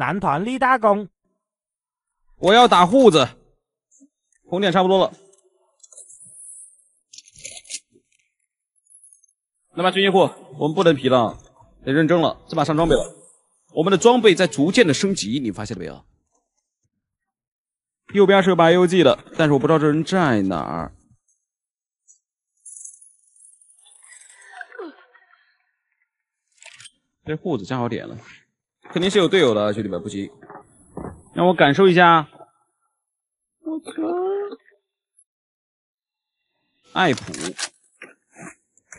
男团立大功。我要打护子，红点差不多了。那么军械库，我们不能皮了，得认真了，这把上装备了。我们的装备在逐渐的升级，你发现了没有？右边是有把 AUG 的，但是我不知道这人在哪儿。这护子加好点了，肯定是有队友的，兄弟们，不急，让我感受一下。我操！艾普，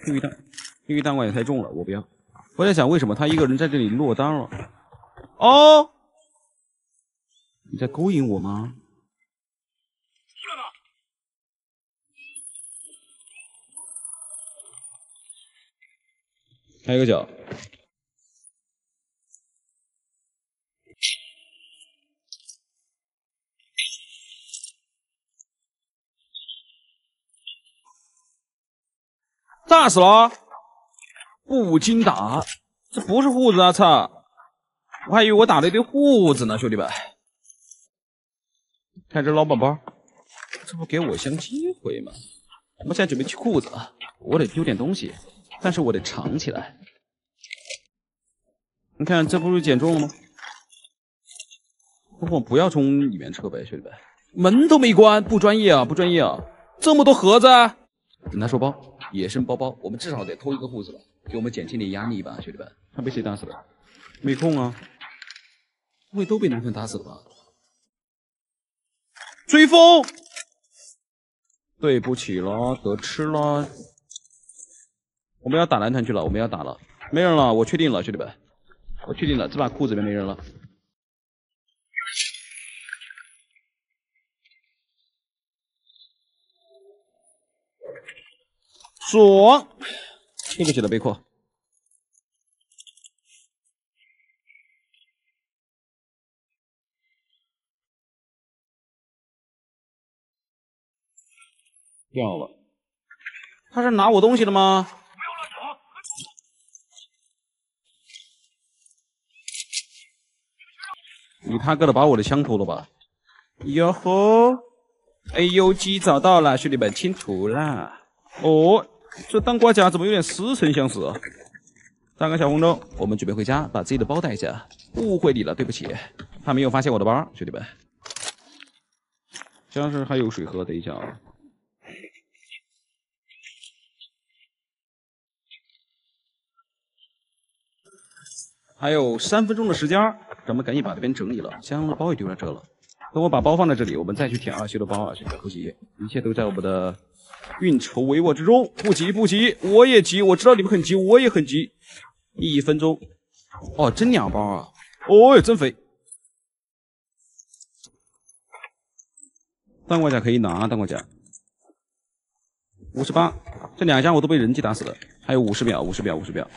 因为他，因为单管也太重了，我不要。我在想，为什么他一个人在这里落单了？哦，你在勾引我吗？还有个脚。炸死了！不经打，这不是护子啊！操！我还以为我打了一堆护子呢，兄弟们。看这老宝宝，这不给我相机会吗？我现在准备去裤子，我得丢点东西，但是我得藏起来。你看，这不是捡中了吗？我不要从里面撤呗，兄弟们。门都没关，不专业啊，不专业啊！这么多盒子，等他收包。野生包包，我们至少得偷一个裤子吧，给我们减轻点压力吧，兄弟们。他被谁打死了？没空啊，不会都被男团打死了吧？追风，对不起了，得吃了。我们要打男团去了，我们要打了，没人了，我确定了，兄弟们，我确定了，这把裤子里面没人了。爽！对不起了，贝库。掉了，他是拿我东西了吗？你他哥的把我的枪偷了吧？哟吼！AUG 找到了，兄弟们，清图了。哦。这当瓜甲怎么有点似曾相识？打个小红灯，我们准备回家，把自己的包带一下。误会你了，对不起。他没有发现我的包，兄弟们。像是还有水喝，等一下啊。还有三分钟的时间，咱们赶紧把这边整理了。香的包也丢在这了。等我把包放在这里，我们再去舔阿修的包啊，兄弟不急，一切都在我们的。运筹帷幄之中，不急不急，我也急，我知道你们很急，我也很急。一分钟，哦，真两包啊，哦哟，真肥。弹挂甲可以拿，弹挂甲，五十八，这两家我都被人机打死了，还有五十秒，五十秒，五十秒。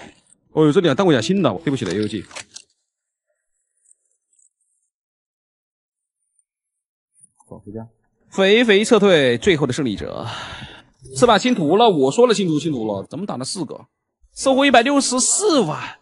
哦哟，这两弹挂甲新的，对不起了，A U G。走回家，肥肥撤退，最后的胜利者。是吧？清图了，我说了清图清图了，怎么打了四个，收获一百六十四万。